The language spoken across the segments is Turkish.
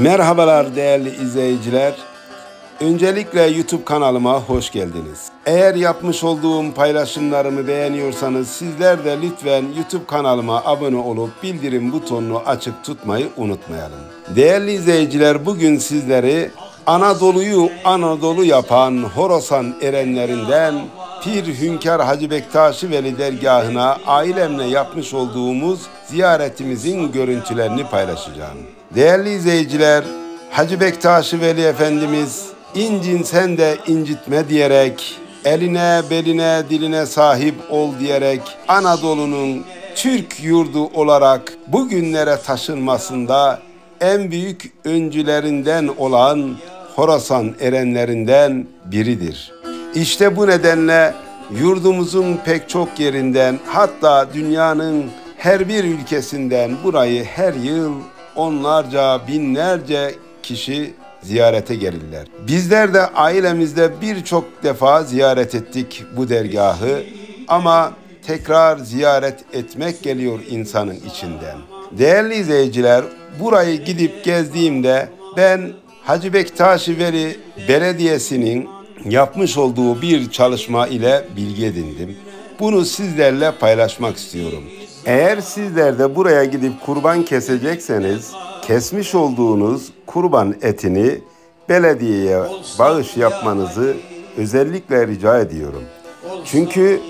Merhabalar değerli izleyiciler. Öncelikle YouTube kanalıma hoş geldiniz. Eğer yapmış olduğum paylaşımlarımı beğeniyorsanız sizler de lütfen YouTube kanalıma abone olup bildirim butonunu açık tutmayı unutmayalım. Değerli izleyiciler bugün sizleri Anadolu'yu Anadolu yapan Horasan erenlerinden Pir Hünkar Hacı Bektaşi Veli dergahına ailemle yapmış olduğumuz ziyaretimizin görüntülerini paylaşacağım. Değerli izleyiciler, Hacı Bektaşi Veli Efendimiz incin sen de incitme diyerek eline beline diline sahip ol diyerek Anadolu'nun Türk yurdu olarak bugünlere taşınmasında en büyük öncülerinden olan Horasan erenlerinden biridir. İşte bu nedenle yurdumuzun pek çok yerinden hatta dünyanın her bir ülkesinden burayı her yıl onlarca binlerce kişi ziyarete gelirler. Bizler de ailemizde birçok defa ziyaret ettik bu dergahı ama tekrar ziyaret etmek geliyor insanın içinden. Değerli izleyiciler, burayı gidip gezdiğimde ben Hacı Bektaşi Veli Belediyesi'nin yapmış olduğu bir çalışma ile bilgi edindim. Bunu sizlerle paylaşmak istiyorum. Eğer sizler de buraya gidip kurban kesecekseniz kesmiş olduğunuz kurban etini belediyeye bağış yapmanızı özellikle rica ediyorum. Çünkü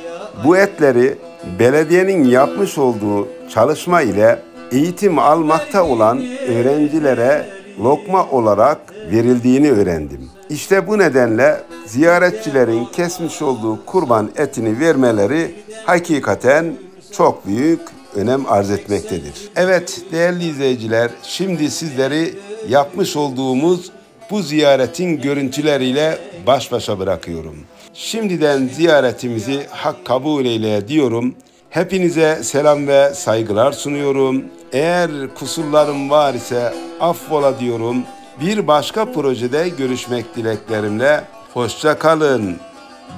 bu etleri belediyenin yapmış olduğu çalışma ile eğitim almakta olan öğrencilere lokma olarak verildiğini öğrendim. İşte bu nedenle ziyaretçilerin kesmiş olduğu kurban etini vermeleri hakikaten çok büyük önem arz etmektedir. Evet değerli izleyiciler şimdi sizleri yapmış olduğumuz bu ziyaretin görüntüleriyle baş başa bırakıyorum. Şimdiden ziyaretimizi hak kabul eyle diyorum. Hepinize selam ve saygılar sunuyorum. Eğer kusurlarım var ise affola diyorum. Bir başka projede görüşmek dileklerimle hoşça kalın,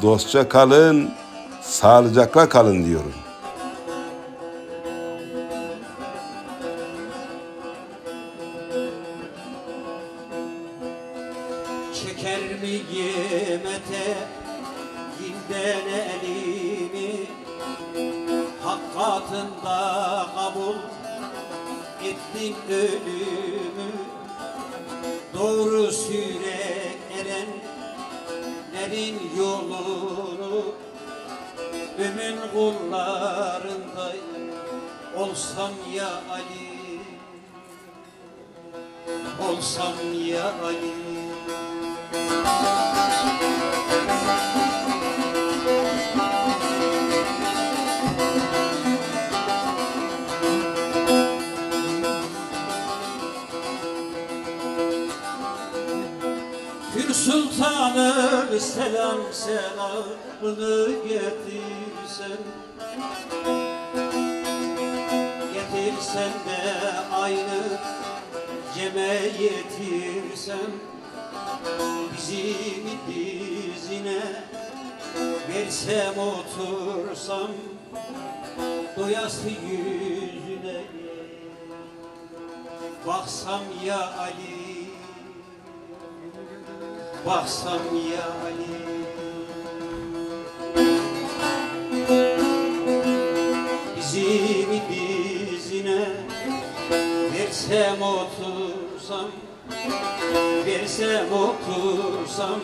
dostça kalın, sağlıcakla kalın diyorum. Ettin ölümü. Doğru sürek erenlerin yolunu Ömün kullarında olsam ya Ali? Olsam ya Ali Sultan'a selam selamını getirsen. Getirsen de aynı cemayetirsen Bizim dizine versem otursam Doyası yüzüne. Baksam ya Ali Baksam ya Ali Bizim dizine versem otursam Versem otursam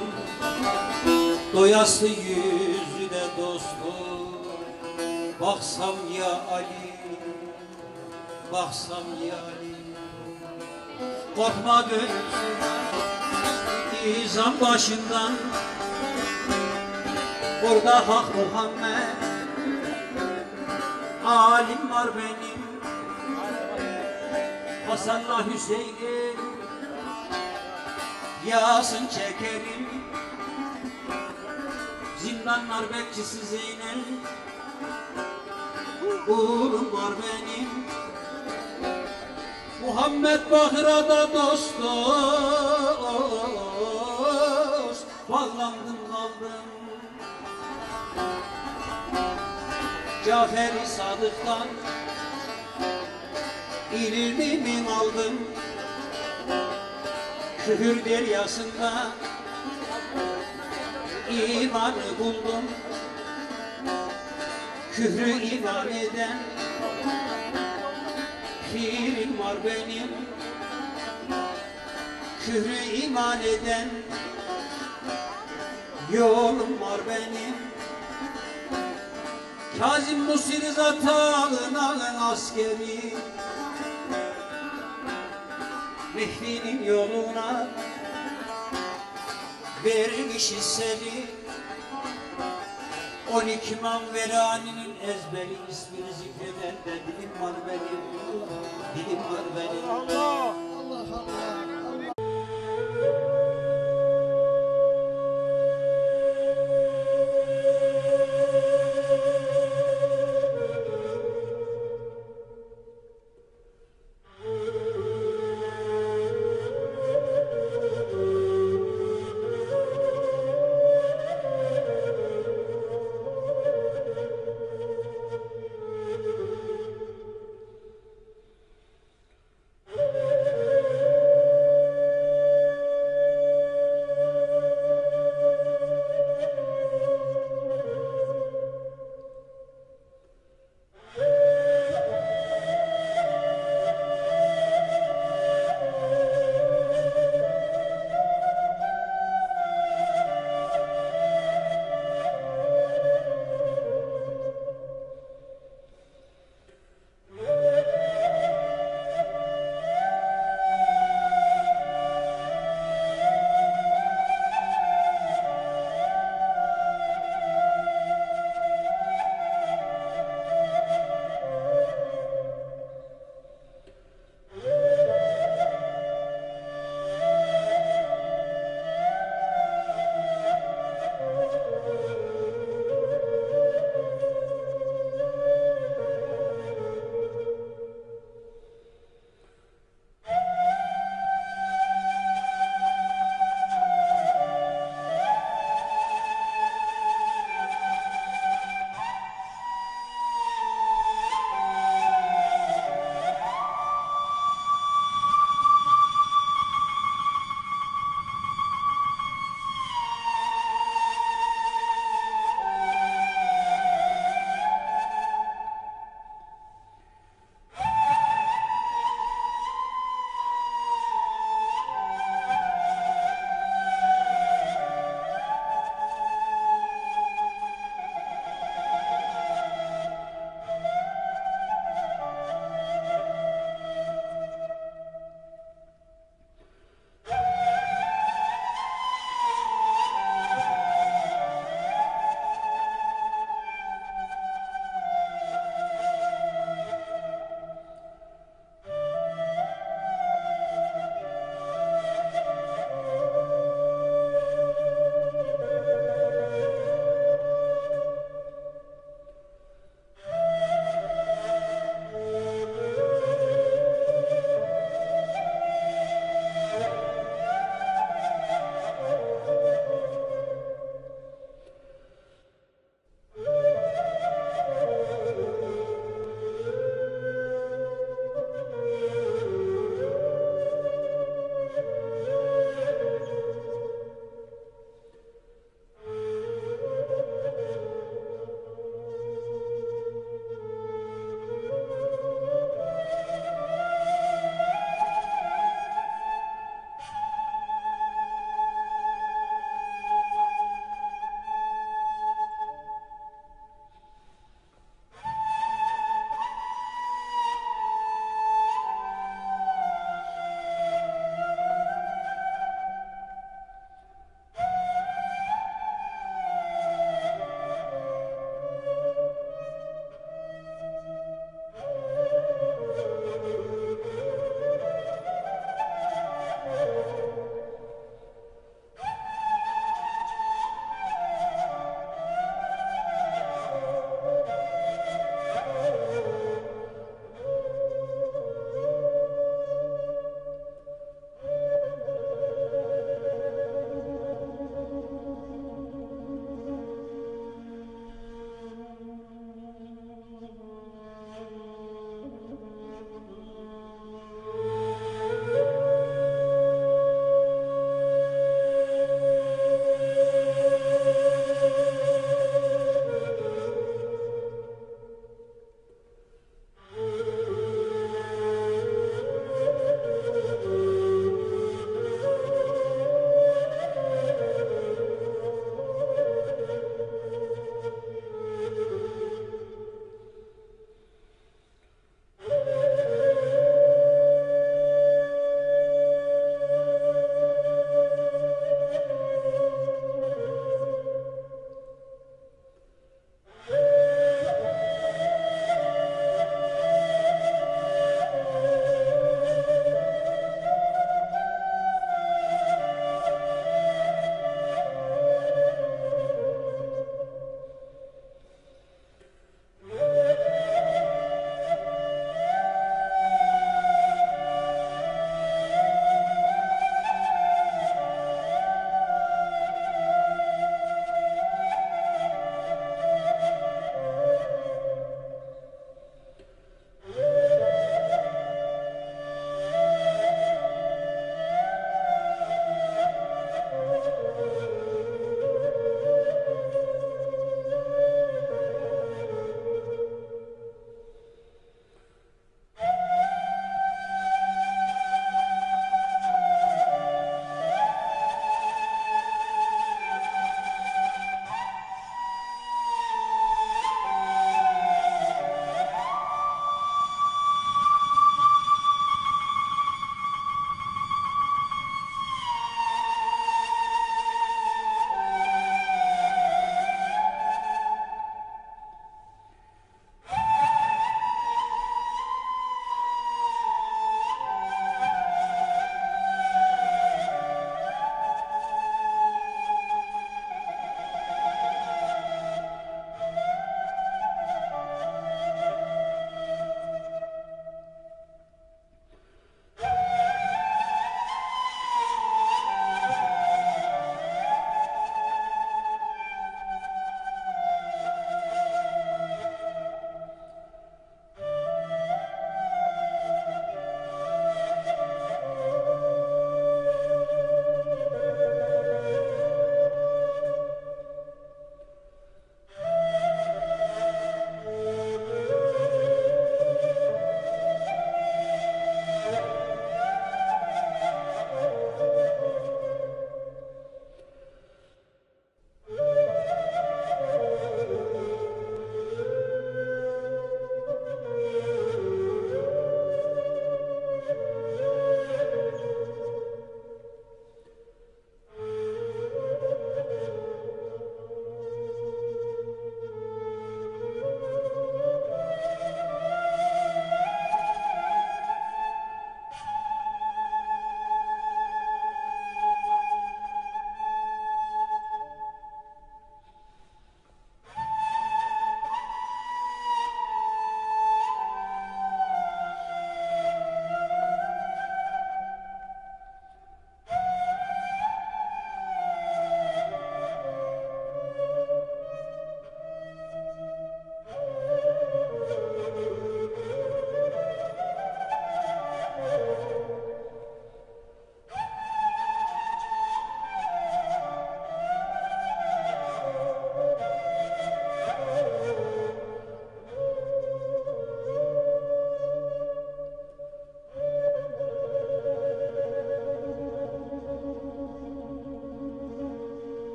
Doyası yüzüne dostum. Baksam ya Ali Baksam ya Ali Korkma göğsüne İzam başından. Orada hak Muhammed. Alim var benim. Hasan'la Hüseyin'im. Yasın çekerim. Zindanlar bekçisi Zeynel Oğlum var benim. Muhammed Bahıra'da dost Cafer-i Sadık'tan İlmimi aldım. Küfür deryasında imanı buldum. Küfrü iman eden Fiilim var benim. Küfrü iman eden Yolum var benim Kazım Musir Zatal'ın ağın askeri. Mehdi'nin yoluna vermiş hisseli 12 man verani'nin ezberi ismini zikreden de dilim var benim dilim var benim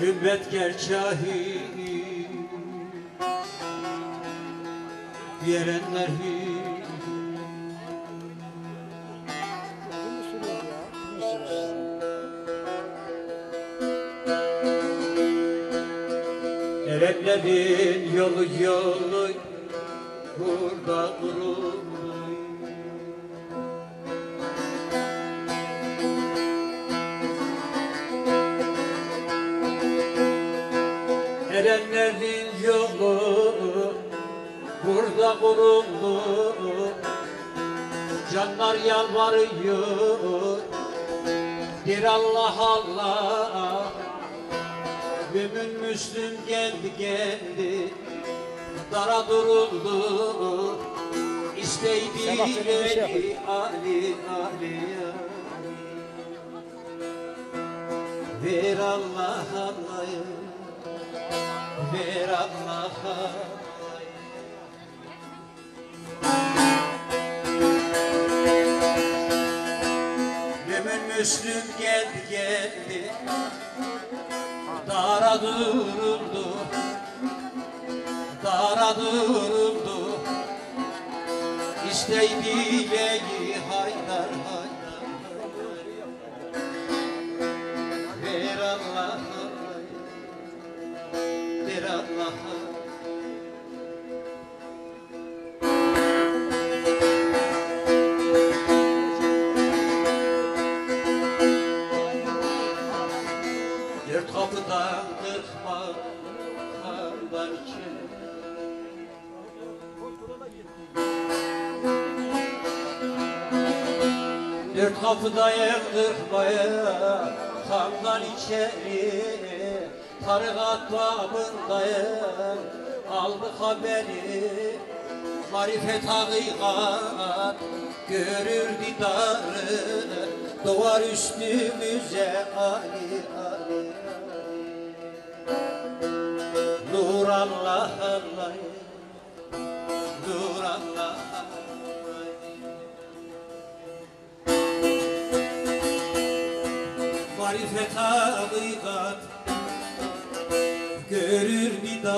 Ayrıbet gerçahi Yerenler Erenlerin yolu yolu burada durur yalvarıyor Bir Allah Allah Mümin Müslüm geldi geldi Dara duruldu. İsteydi Ali Ali Ali. Ver Allah Allah'ı Ver Allah'a Mümin Müslüm geldi geldi Dara duruldu. Dara duruldu. İsteydi leyi haydar haydar Dört kapıdayım kırkmaya Kamdan içeri Tarikat babındayım Aldı haberi Marifet hakikat Görür didarı Doğar üstümüze Ali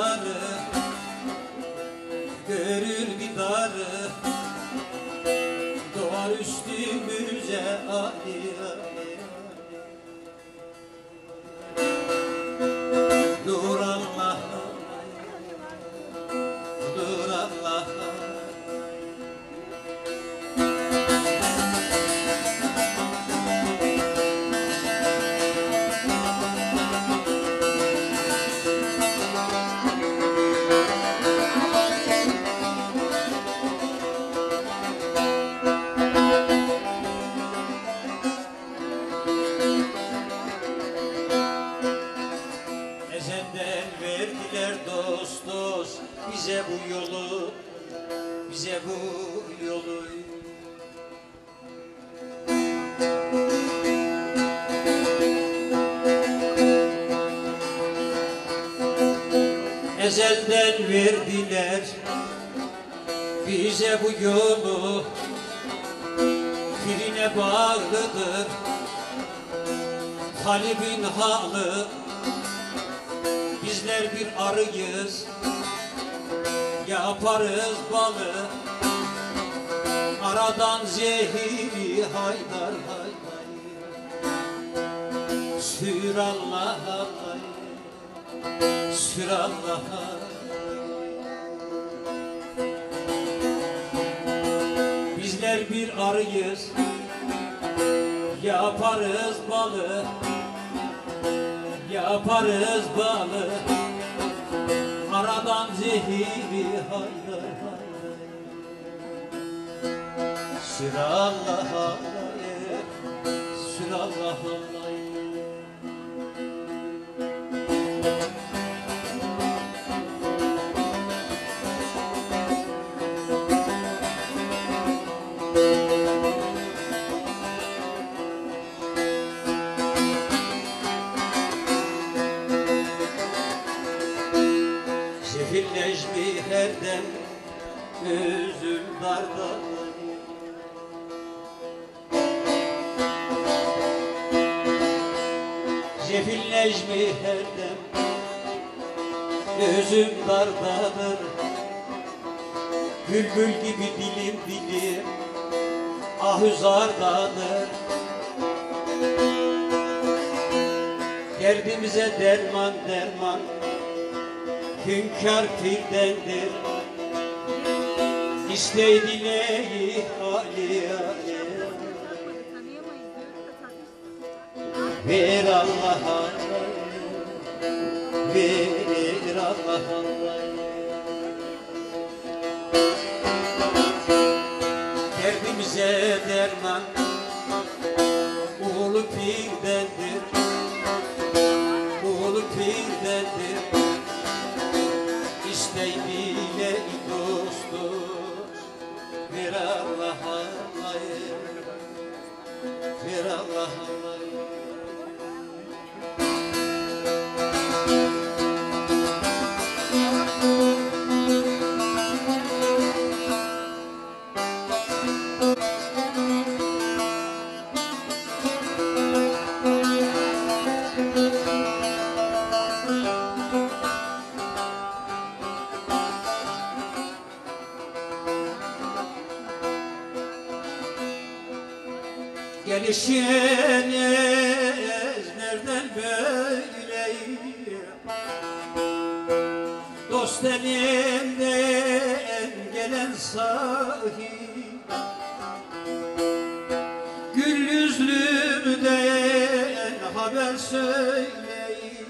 Görür Ezelden verdiler bize bu yolu. Firine bağlıdır Talibin halı. Bizler bir arıyız Yaparız balı. Aradan zehiri haydar haydar. Sür Allah'a Sür Bizler bir arıyız Yaparız balı. Yaparız balı. Aradan zehiri haydar haydar Sür Allah'a Sür Allah'a Necmi Necmi herdem Gözüm dardadır. Bülbül gibi dilim dilim Ahüzardadır Derdimize derman derman Hünkâr pirdendir İstey dileği hali hali Ver Allah'a Ver Allah'a. Derdimize derman Ulu pirdendir Ulu pirdendir İstey bile dostur Ver Allah'a Ver Allah'a Gelişiniz nereden böyle Dost elimden gelen sahip. Gül yüzlümden haber söyleyin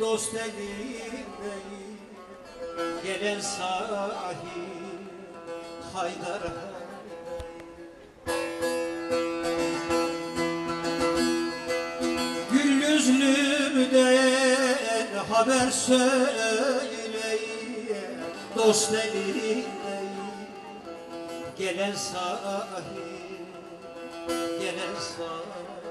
Dost elimden gelen sahip. Haydar haber söyleyin Dost elinden gelen sahip Gelen sahip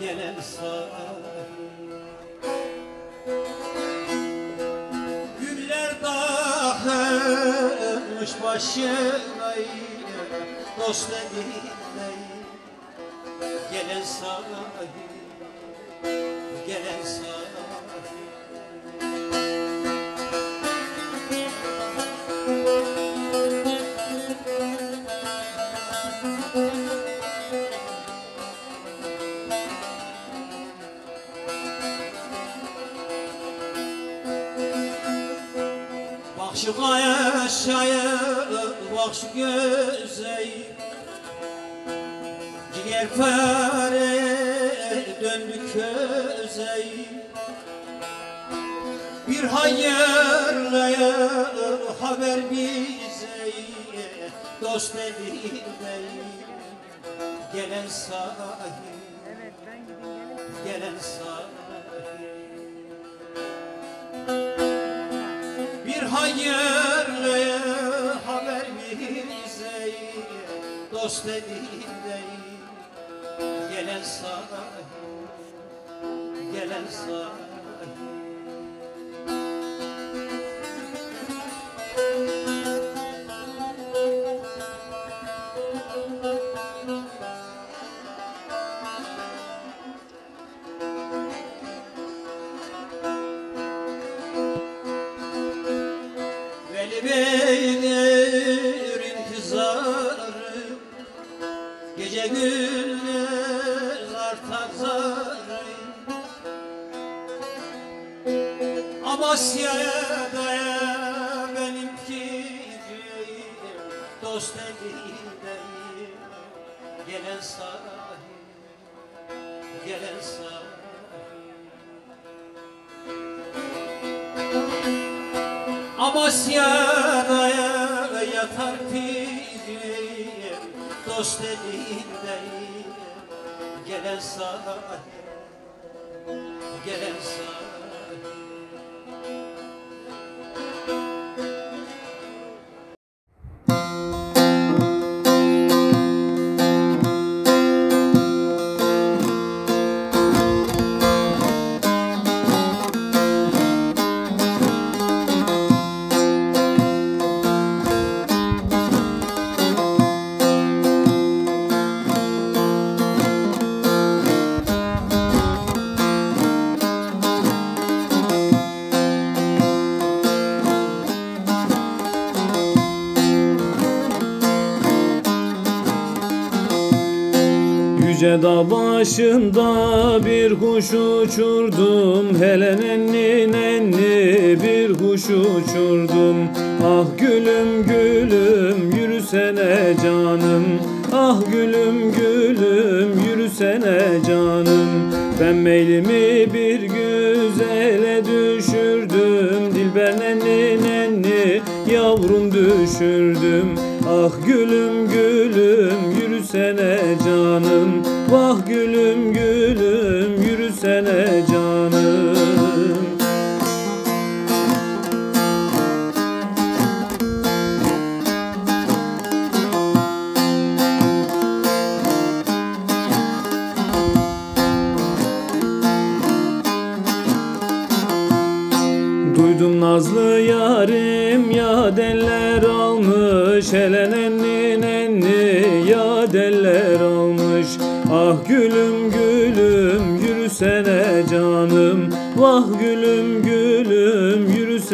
gelen sahip Güller dağılmış başına Dost gelen sahip Gelen sahip Bak şu kayaşaya, bak şu gözey. Ciğer fare döndü közey. Bir hayırlaya haber bize Dost elinde gelen sahip Evet ben gideyim gelen sahip hayırlı haber bize. Dost elinde gelen sahip gelen sahip Amasya'ya daya benim fikrim Dost elindeyim Gelen sahil Gelen sahil Amasya'da yatar pirim Dost elindeyim Gelen sahil Gelen sahil dağ başında bir kuş uçurdum. Hele nenni nenni bir kuş uçurdum. Ah gülüm gülüm yürüsene canım. Ah gülüm gülüm yürüsene canım. Ben meylimi bir güzele düşürdüm. Dilber nenni nenni yavrum düşürdüm. Ah gülüm gülüm yürüsene canım gülüm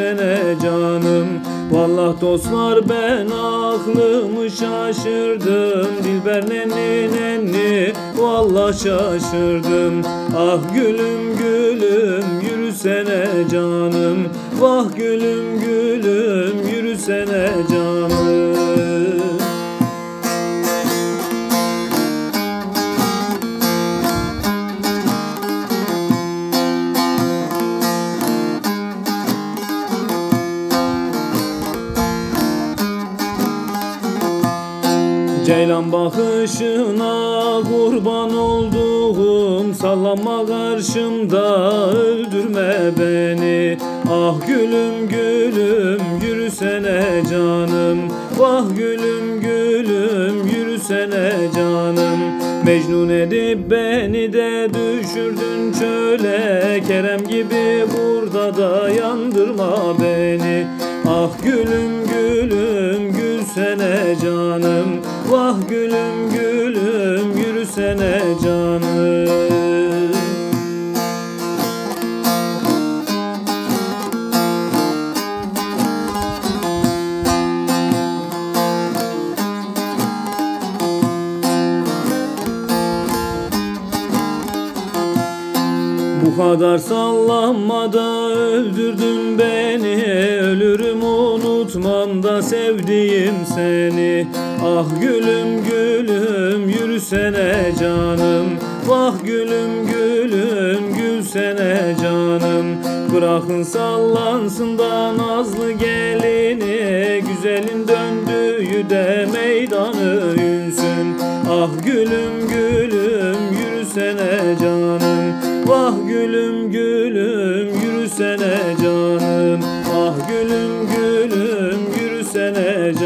yürüsene canım. Vallah dostlar ben aklımı şaşırdım. Dilber nenni nenni Vallah şaşırdım. Ah gülüm gülüm yürüsene canım. Vah gülüm gülüm yürüsene canım Ceylan bakışına kurban olduğum Sallanma karşımda öldürme beni. Ah gülüm gülüm yürüsene canım. Vah gülüm gülüm yürüsene canım. Mecnun edip beni de düşürdün çöle. Kerem gibi burada da yandırma beni. Ah gülüm gülüm gülsene canım Vah gülüm gülüm yürüsene canım. Bu kadar sallanma da öldürdün beni. Ölürüm unutmam da sevdiğim seni Ah gülüm gülüm yürüsene canım. Vah gülüm gülüm gülsene canım. Bırakın sallansın da nazlı gelini Güzelin döndüğü de meydanı yüzün Ah gülüm gülüm yürüsene canım. Vah gülüm gülüm yürüsene canım. Ah gülüm gülüm yürüsene canım.